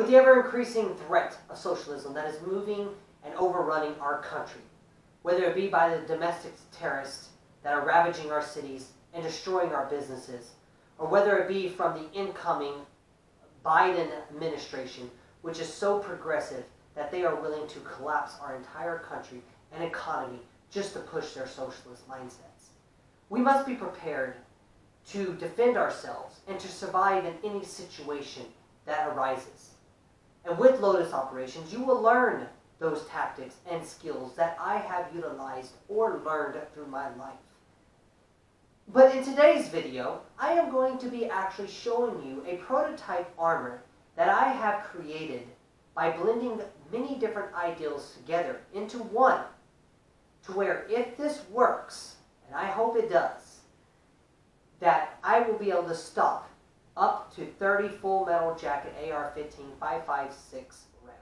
With the ever increasing threat of socialism that is moving and overrunning our country, whether it be by the domestic terrorists that are ravaging our cities and destroying our businesses, or whether it be from the incoming Biden administration, which is so progressive that they are willing to collapse our entire country and economy just to push their socialist mindsets. We must be prepared to defend ourselves and to survive in any situation that arises. And with Lotus operations, you will learn those tactics and skills that I have utilized or learned through my life. But in today's video, I am going to be actually showing you a prototype armor that I have created by blending many different ideals together into one to where if this works, and I hope it does, that I will be able to stop up to 30 full metal jacket AR-15 556 rounds.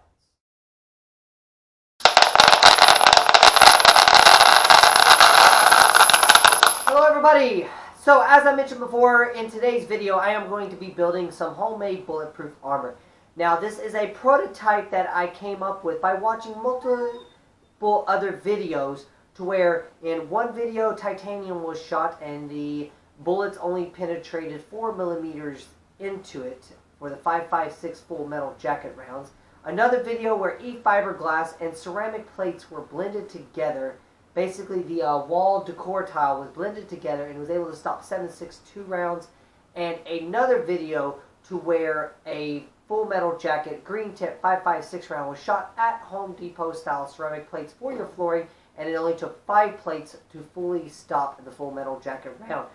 Hello everybody! So as I mentioned before, in today's video I am going to be building some homemade bulletproof armor. Now this is a prototype that I came up with by watching multiple other videos to where in one video titanium was shot and the bullets only penetrated 4 millimeters into it for the 5.56 full metal jacket rounds. Another video where e-fiberglass and ceramic plates were blended together. Basically the uh, wall decor tile was blended together and was able to stop 7.62 rounds. And another video to where a full metal jacket green tip 5.56 round was shot at Home Depot style ceramic plates for your flooring and it only took five plates to fully stop the full metal jacket round.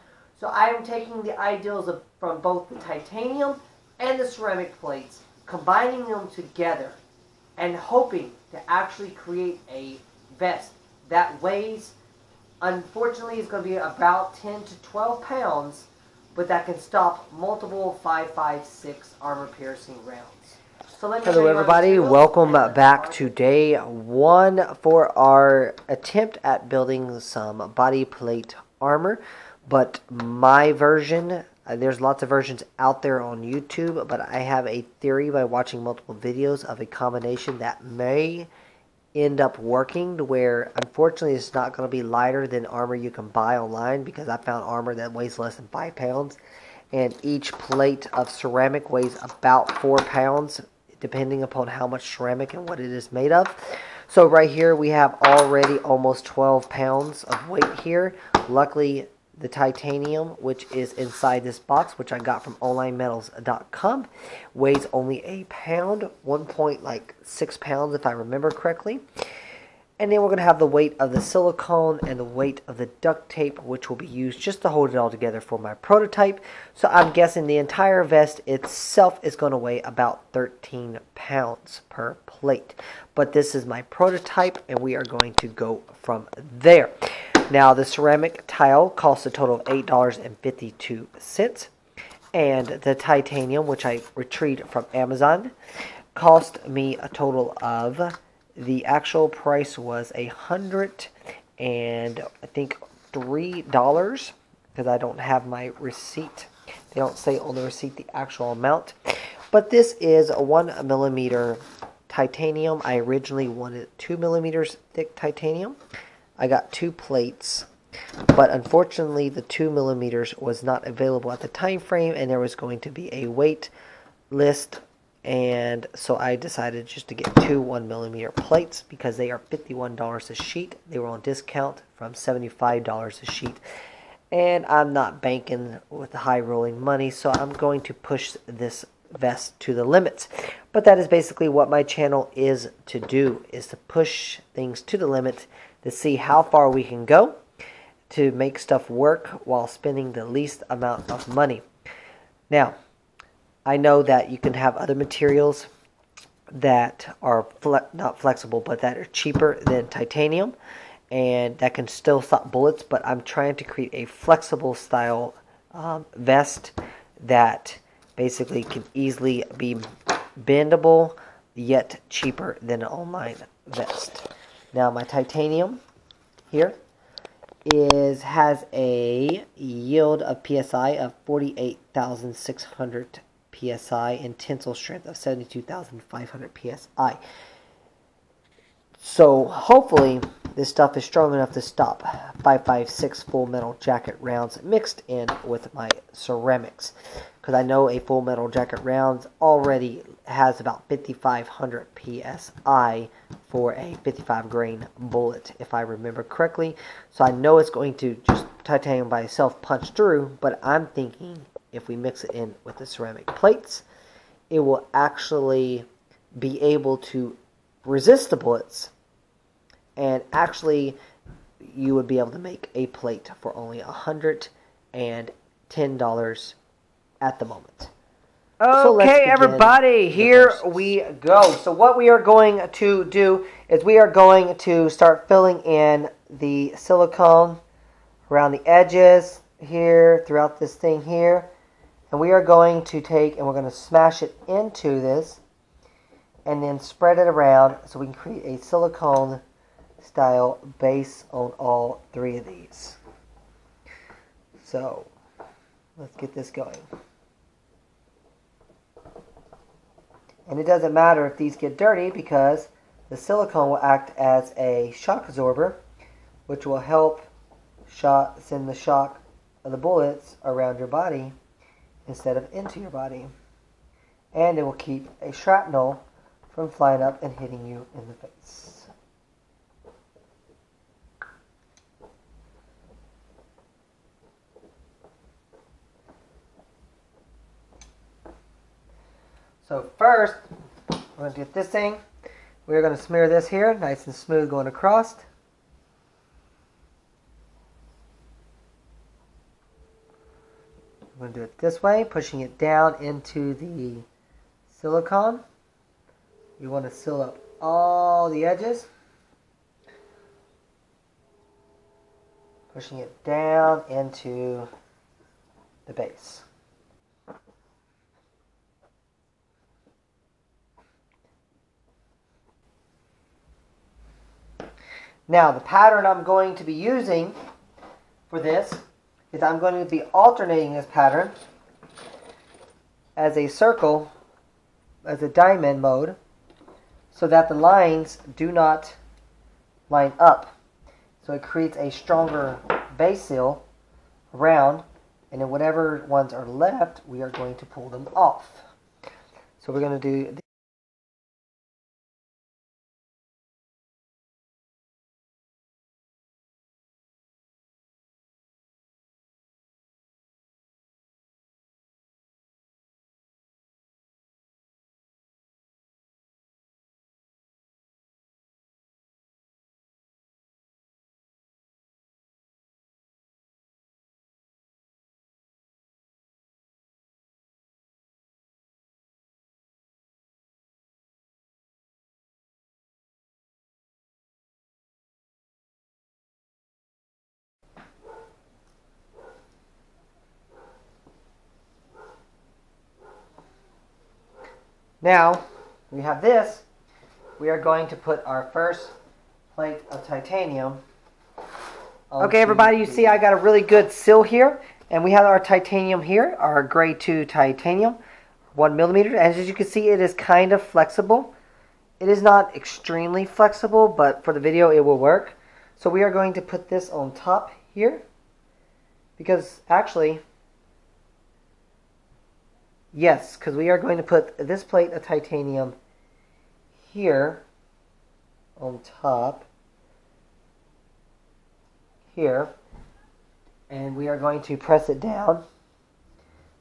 So I am taking the ideals of, from both the titanium and the ceramic plates, combining them together, and hoping to actually create a vest that weighs, unfortunately, is going to be about 10 to 12 pounds, but that can stop multiple 5.56 armor piercing rounds. So Hello everybody, welcome back to day one for our attempt at building some body plate armor. But my version, uh, there's lots of versions out there on YouTube, but I have a theory by watching multiple videos of a combination that may end up working to where unfortunately it's not going to be lighter than armor you can buy online because I found armor that weighs less than 5 pounds and each plate of ceramic weighs about 4 pounds depending upon how much ceramic and what it is made of. So right here we have already almost 12 pounds of weight here. Luckily the titanium which is inside this box which I got from onlinemetals.com weighs only a pound, one point like six pounds if I remember correctly. And then we're going to have the weight of the silicone and the weight of the duct tape, which will be used just to hold it all together for my prototype. So I'm guessing the entire vest itself is going to weigh about 13 pounds per plate. But this is my prototype, and we are going to go from there. Now, the ceramic tile costs a total of $8.52. And the titanium, which I retrieved from Amazon, cost me a total of the actual price was a hundred and I think three dollars because I don't have my receipt. They don't say on the receipt the actual amount. But this is a one millimeter titanium. I originally wanted two millimeters thick titanium. I got two plates. But unfortunately the two millimeters was not available at the time frame and there was going to be a wait list and so I decided just to get two one millimeter plates because they are $51 a sheet. They were on discount from $75 a sheet. And I'm not banking with the high rolling money, so I'm going to push this vest to the limits. But that is basically what my channel is to do, is to push things to the limit to see how far we can go to make stuff work while spending the least amount of money. Now, I know that you can have other materials that are fle not flexible, but that are cheaper than titanium and that can still stop bullets. But I'm trying to create a flexible style um, vest that basically can easily be bendable yet cheaper than an online vest. Now my titanium here is has a yield of PSI of 48,600 psi and tensile strength of 72,500 psi. So hopefully this stuff is strong enough to stop 556 full metal jacket rounds mixed in with my ceramics because I know a Full Metal Jacket rounds already has about 5,500 psi for a 55 grain bullet, if I remember correctly. So I know it's going to just titanium by itself punch through, but I'm thinking if we mix it in with the ceramic plates, it will actually be able to resist the bullets and actually you would be able to make a plate for only $110 at the moment. So okay, everybody, here we go. So what we are going to do is we are going to start filling in the silicone around the edges here, throughout this thing here. And we are going to take and we're going to smash it into this and then spread it around so we can create a silicone style base on all three of these. So let's get this going. And it doesn't matter if these get dirty because the silicone will act as a shock absorber which will help shot, send the shock of the bullets around your body instead of into your body. And it will keep a shrapnel from flying up and hitting you in the face. So first, we're going to get this thing. We're going to smear this here, nice and smooth going across. I'm going to do it this way, pushing it down into the silicone. You want to seal up all the edges. Pushing it down into the base. Now, the pattern I'm going to be using for this is I'm going to be alternating this pattern as a circle, as a diamond mode, so that the lines do not line up. So it creates a stronger base seal around, and then whatever ones are left, we are going to pull them off. So we're going to do Now, we have this. We are going to put our first plate of titanium. Okay, everybody, you see I got a really good seal here. And we have our titanium here, our grade 2 titanium, 1 millimeter. And as you can see, it is kind of flexible. It is not extremely flexible, but for the video, it will work. So we are going to put this on top here. Because actually, Yes, because we are going to put this plate of titanium here on top here and we are going to press it down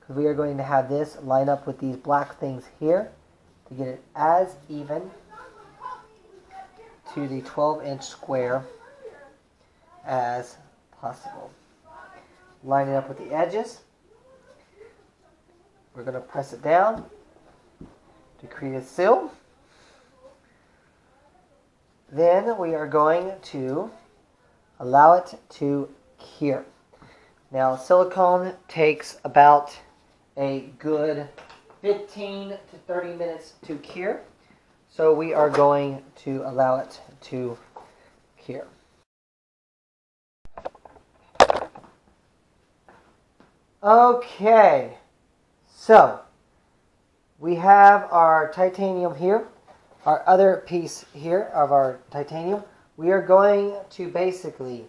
because we are going to have this line up with these black things here to get it as even to the 12 inch square as possible. Line it up with the edges we're going to press it down to create a seal. Then we are going to allow it to cure. Now silicone takes about a good 15 to 30 minutes to cure. So we are going to allow it to cure. Okay. So, we have our titanium here, our other piece here of our titanium. We are going to basically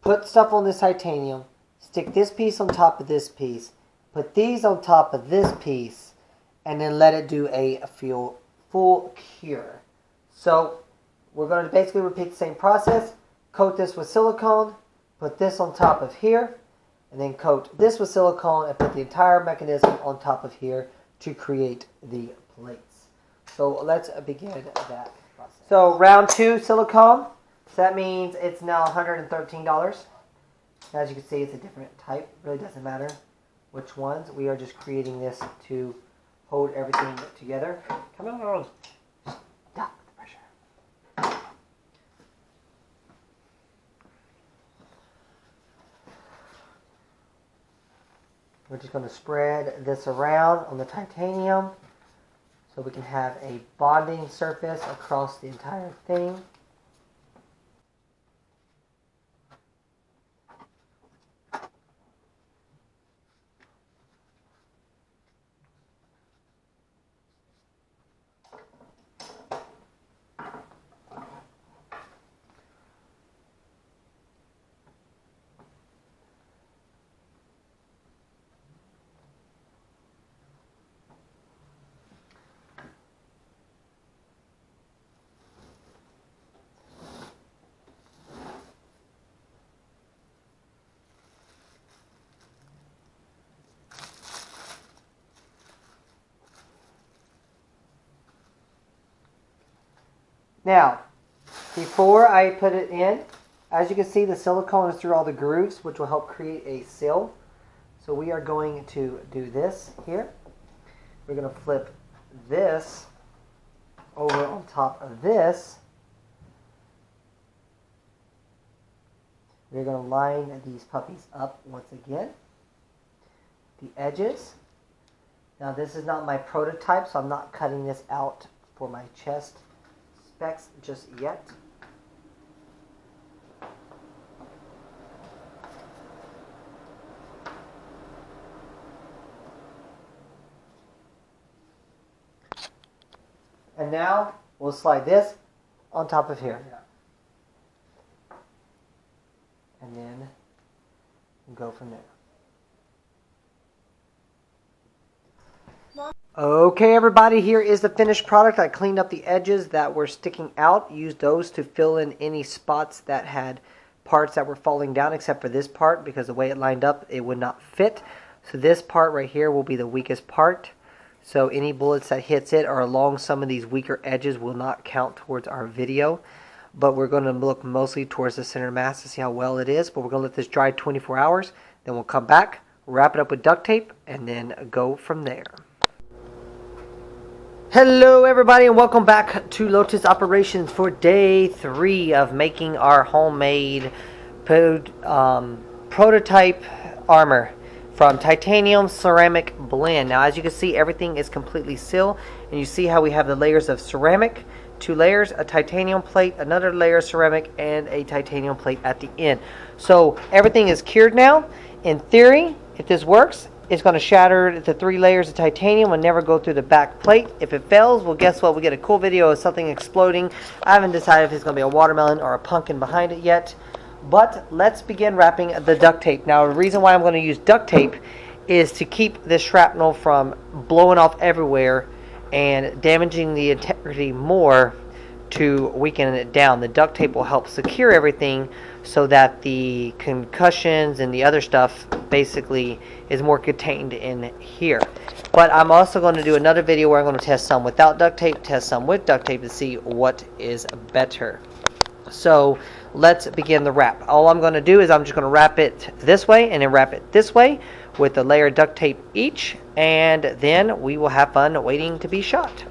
put stuff on this titanium, stick this piece on top of this piece, put these on top of this piece, and then let it do a fuel, full cure. So we're going to basically repeat the same process, coat this with silicone, put this on top of here, and then coat this with silicone and put the entire mechanism on top of here to create the plates. So let's begin that process. So round two silicone, so that means it's now $113. As you can see, it's a different type. Really doesn't matter which ones. We are just creating this to hold everything together. Come on. Stop the pressure. We're just going to spread this around on the titanium so we can have a bonding surface across the entire thing. Now, before I put it in, as you can see, the silicone is through all the grooves, which will help create a seal. So we are going to do this here. We're going to flip this over on top of this. We're going to line these puppies up once again. The edges. Now this is not my prototype, so I'm not cutting this out for my chest specs just yet. And now we'll slide this on top of here. And then go from there. Okay, everybody, here is the finished product. I cleaned up the edges that were sticking out, used those to fill in any spots that had parts that were falling down, except for this part, because the way it lined up, it would not fit. So this part right here will be the weakest part. So any bullets that hits it or along some of these weaker edges will not count towards our video. But we're going to look mostly towards the center mass to see how well it is. But we're going to let this dry 24 hours. Then we'll come back, wrap it up with duct tape, and then go from there. Hello everybody and welcome back to Lotus Operations for day three of making our homemade um, prototype armor from titanium ceramic blend. Now as you can see everything is completely sealed and you see how we have the layers of ceramic, two layers, a titanium plate, another layer of ceramic and a titanium plate at the end. So everything is cured now. In theory, if this works, it's going to shatter the three layers of titanium and never go through the back plate. If it fails, well, guess what? We get a cool video of something exploding. I haven't decided if it's going to be a watermelon or a pumpkin behind it yet. But let's begin wrapping the duct tape. Now, the reason why I'm going to use duct tape is to keep this shrapnel from blowing off everywhere and damaging the integrity more to weaken it down. The duct tape will help secure everything so that the concussions and the other stuff basically is more contained in here. But I'm also going to do another video where I'm going to test some without duct tape, test some with duct tape to see what is better. So let's begin the wrap. All I'm going to do is I'm just going to wrap it this way and then wrap it this way with a layer of duct tape each and then we will have fun waiting to be shot.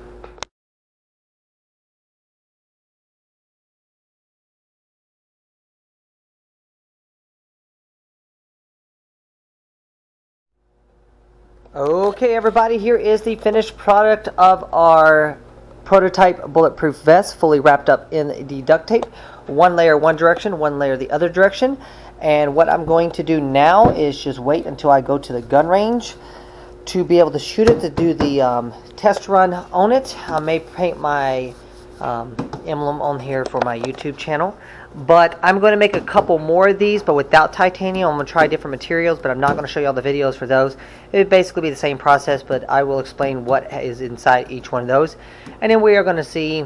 Okay, everybody, here is the finished product of our prototype bulletproof vest, fully wrapped up in the duct tape. One layer one direction, one layer the other direction. And what I'm going to do now is just wait until I go to the gun range to be able to shoot it to do the um, test run on it. I may paint my um, emblem on here for my YouTube channel. But I'm going to make a couple more of these, but without titanium. I'm going to try different materials, but I'm not going to show you all the videos for those. It would basically be the same process, but I will explain what is inside each one of those. And then we are going to see,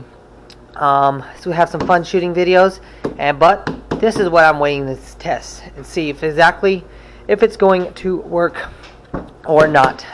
um, so we have some fun shooting videos. And But this is what I'm waiting to test and see if exactly if it's going to work or not.